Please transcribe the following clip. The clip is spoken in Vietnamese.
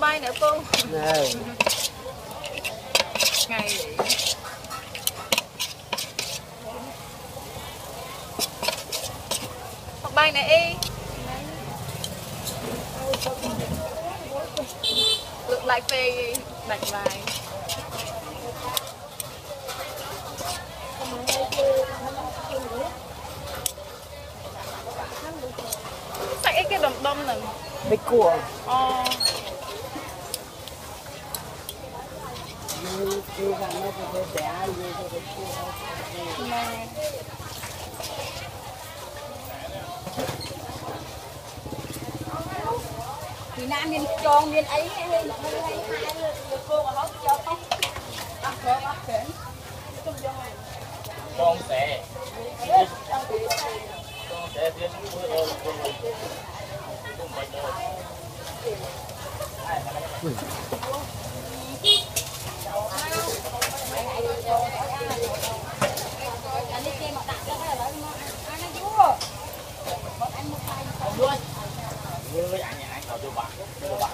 bay nữa cô. Này ngày học bay này y. Look like they bài. Sạch ấy cái đom đom này? Bích cua Ờ như như là nó có thể bé như có thể cua Nè thì nam miền tròn, miền ấy, hay hay hay hai cô mà hốt cho không bắt cỡ bắt cỡ con sẽ. Con sẽ tiến ôn đi chơi mà đặt cho cái là anh nó vua như với anh nhà anh vào cho bạn cho bạn